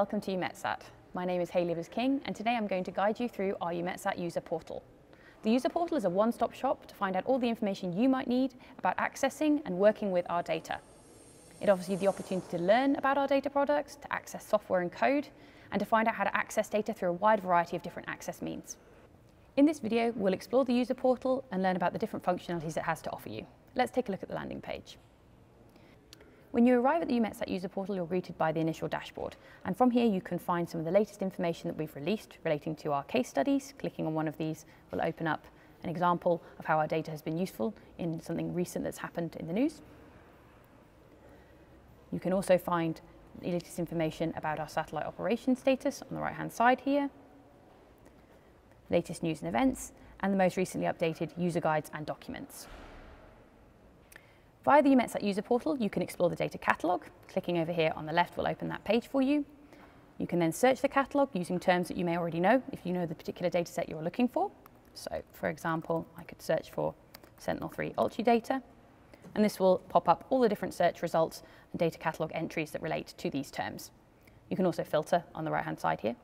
welcome to EUMETSAT. My name is Hayley King and today I'm going to guide you through our EUMETSAT user portal. The user portal is a one-stop shop to find out all the information you might need about accessing and working with our data. It offers you the opportunity to learn about our data products, to access software and code, and to find out how to access data through a wide variety of different access means. In this video, we'll explore the user portal and learn about the different functionalities it has to offer you. Let's take a look at the landing page. When you arrive at the EUMETSAT user portal, you're greeted by the initial dashboard. And from here, you can find some of the latest information that we've released relating to our case studies. Clicking on one of these will open up an example of how our data has been useful in something recent that's happened in the news. You can also find the latest information about our satellite operation status on the right-hand side here, latest news and events, and the most recently updated user guides and documents. Via the EUMETSAT user portal, you can explore the data catalogue. Clicking over here on the left will open that page for you. You can then search the catalogue using terms that you may already know if you know the particular data set you're looking for. So, for example, I could search for Sentinel-3 Ultra data, and this will pop up all the different search results and data catalogue entries that relate to these terms. You can also filter on the right-hand side here.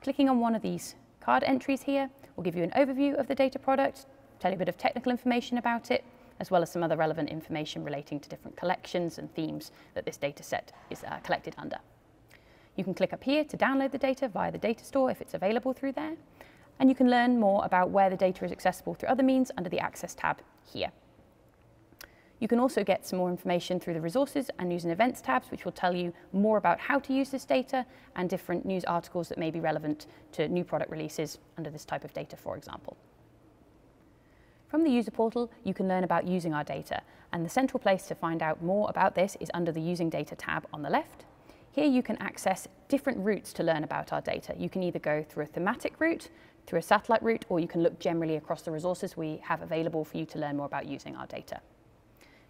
Clicking on one of these card entries here will give you an overview of the data product, tell you a bit of technical information about it, as well as some other relevant information relating to different collections and themes that this data set is uh, collected under. You can click up here to download the data via the data store if it's available through there, and you can learn more about where the data is accessible through other means under the Access tab here. You can also get some more information through the Resources and News and Events tabs, which will tell you more about how to use this data and different news articles that may be relevant to new product releases under this type of data, for example. From the user portal, you can learn about using our data, and the central place to find out more about this is under the Using Data tab on the left. Here you can access different routes to learn about our data. You can either go through a thematic route, through a satellite route, or you can look generally across the resources we have available for you to learn more about using our data.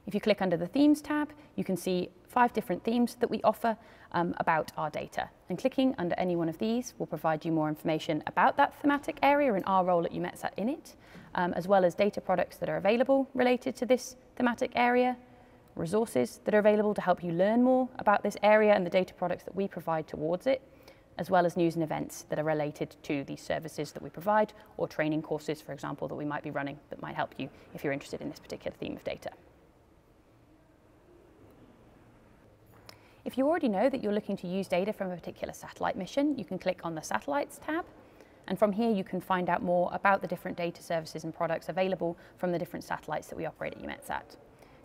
If you click under the Themes tab, you can see five different themes that we offer um, about our data. And clicking under any one of these will provide you more information about that thematic area and our role at EUMETSAT in it, um, as well as data products that are available related to this thematic area, resources that are available to help you learn more about this area and the data products that we provide towards it, as well as news and events that are related to these services that we provide or training courses, for example, that we might be running that might help you if you're interested in this particular theme of data. If you already know that you're looking to use data from a particular satellite mission, you can click on the Satellites tab. And from here, you can find out more about the different data services and products available from the different satellites that we operate at EUMETSAT.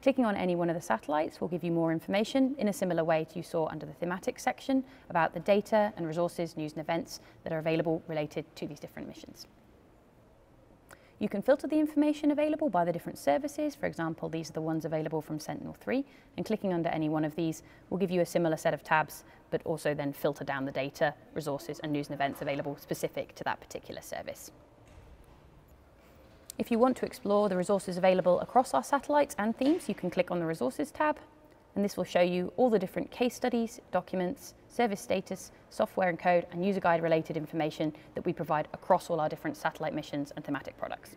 Clicking on any one of the satellites will give you more information in a similar way to you saw under the thematic section about the data and resources, news and events that are available related to these different missions. You can filter the information available by the different services. For example, these are the ones available from Sentinel-3, and clicking under any one of these will give you a similar set of tabs, but also then filter down the data, resources, and news and events available specific to that particular service. If you want to explore the resources available across our satellites and themes, you can click on the Resources tab, and this will show you all the different case studies, documents, service status, software and code, and user guide related information that we provide across all our different satellite missions and thematic products.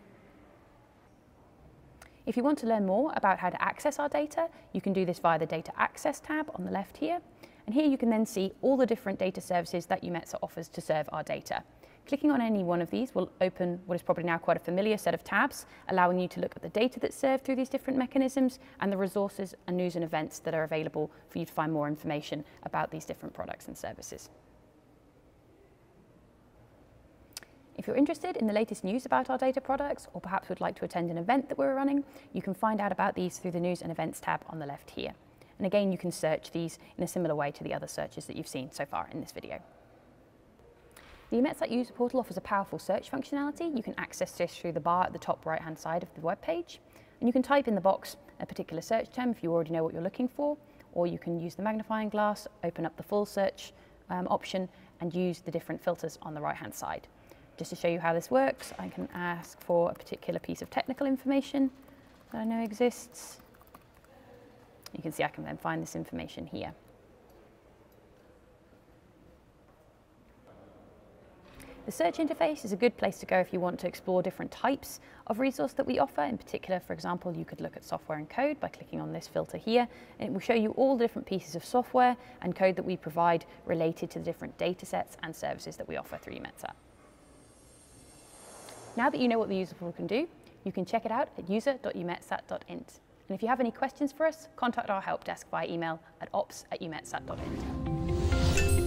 If you want to learn more about how to access our data, you can do this via the Data Access tab on the left here. And here you can then see all the different data services that EUMETSAT offers to serve our data. Clicking on any one of these will open what is probably now quite a familiar set of tabs, allowing you to look at the data that's served through these different mechanisms and the resources and news and events that are available for you to find more information about these different products and services. If you're interested in the latest news about our data products, or perhaps would like to attend an event that we're running, you can find out about these through the News and Events tab on the left here. And again, you can search these in a similar way to the other searches that you've seen so far in this video. The EUMETSAT user portal offers a powerful search functionality. You can access this through the bar at the top right hand side of the web page. And you can type in the box a particular search term if you already know what you're looking for, or you can use the magnifying glass, open up the full search um, option, and use the different filters on the right hand side. Just to show you how this works, I can ask for a particular piece of technical information that I know exists. You can see I can then find this information here. The search interface is a good place to go if you want to explore different types of resource that we offer. In particular, for example, you could look at software and code by clicking on this filter here. And it will show you all the different pieces of software and code that we provide related to the different data sets and services that we offer through EUMETSAT. Now that you know what the user portal can do, you can check it out at user.eumetsat.int. And if you have any questions for us, contact our help desk via email at ops at eumetsat.int.